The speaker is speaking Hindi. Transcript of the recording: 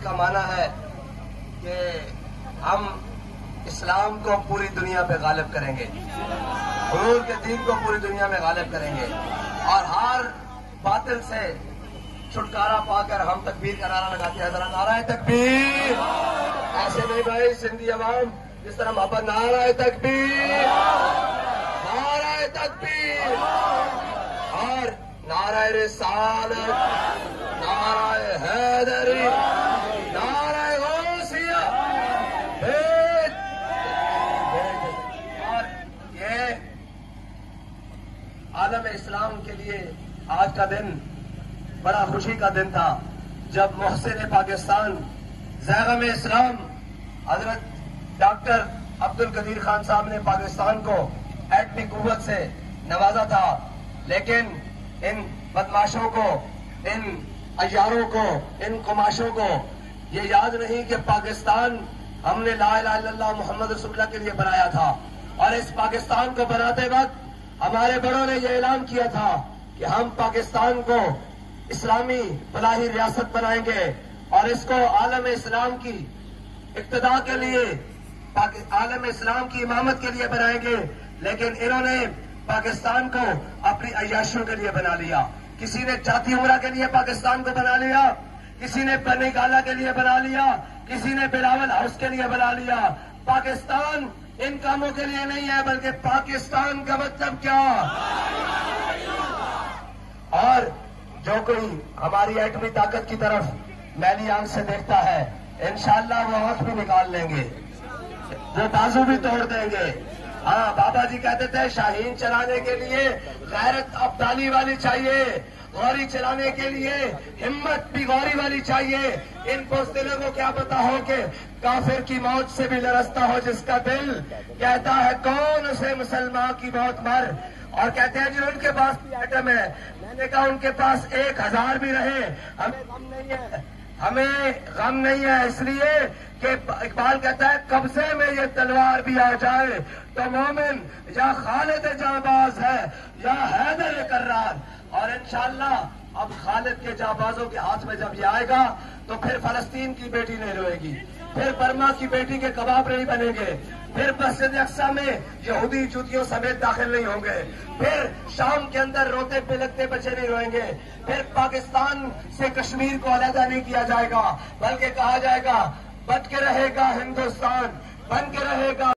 का माना है कि हम इस्लाम को पूरी दुनिया पे गालिब करेंगे। हुजूर के दीन को पूरी दुनिया में गालिब करेंगे। और हर बातिल से छुटकारा पाकर हम तकबीर का नारा लगाते हैं। जरा नारा है तकबीर। ऐसे नहीं भाई, सिंधी अवाम, जिस तरह मोहब्बत नारा है तकबीर। नारा है तकबीर। और नारा रिसालत नारा हैदरी नारा गौसिया भेद और ये आलम इस्लाम के लिए आज का दिन बड़ा खुशी का दिन था। जब मोहसिन पाकिस्तान जैगम इस्लाम, हज़रत डॉक्टर अब्दुल कदीर खान साहब ने पाकिस्तान को एटमी कुत से नवाजा था। लेकिन इन बदमाशों को, इन अयारों को, इन कुमाशों को ये याद नहीं कि पाकिस्तान हमने ला मोहम्मद रसुल्ला के लिए बनाया था। और इस पाकिस्तान को बनाते वक्त हमारे बड़ों ने यह ऐलान किया था कि हम पाकिस्तान को इस्लामी फलाही रियासत बनाएँगे और इसको आलम इस्लाम की इब्तदा के लिए आलम इस्लाम की इमामत के लिए बनाएँगे, लेकिन इन्होंने पाकिस्तान को अपनी अयाशियों के लिए बना लिया। किसी ने जाति उमरा के लिए पाकिस्तान को बना लिया, किसी ने बनी गाला के लिए बना लिया, किसी ने बिलावल हाउस के लिए बना लिया। पाकिस्तान इन कामों के लिए नहीं है, बल्कि पाकिस्तान का मतलब क्या? और जो कोई हमारी एटमी ताकत की तरफ़ मैली आँख से देखता है इंशाला वो आँख भी निकाल लेंगे। वो बाजू भी तोड़ देंगे। हाँ बाबा जी कहते थे, शाहीन चलाने के लिए गैरत अब्दाली वाली चाहिए। गौरी चलाने के लिए हिम्मत भी गौरी वाली चाहिए। इन पोस्तिलों को क्या पता हो कि काफिर की मौत से भी लरसता हो जिसका दिल कहता है, कौन उसे मुसलमान की मौत मर और कहते हैं जी, उनके पास भी आइटम है। मैंने कहा, उनके पास एक हज़ार भी रहे। हमें गम नहीं है। हमें गम नहीं है, इसलिए कि इकबाल कहता है कब्जे में ये तलवार भी आ जाए? तो मोमिन, या खालिद जाबाज है, या हैदर कर्रार और इंशाला अब खालिद के जाबाजों के हाथ में जब ये आएगा तो फिर फलस्तीन की बेटी नहीं रोएगी। फिर बर्मा की बेटी के कबाब नहीं बनेंगे। फिर मस्जिद अक्सा में यहूदी जूतियों समेत दाखिल नहीं होंगे। फिर शाम के अंदर रोते पिलकते बच्चे नहीं रोएँगे। फिर पाकिस्तान से कश्मीर को अलहदा नहीं किया जाएगा, बल्कि कहा जाएगा बच के रहेगा हिंदुस्तान, बन के रहेगा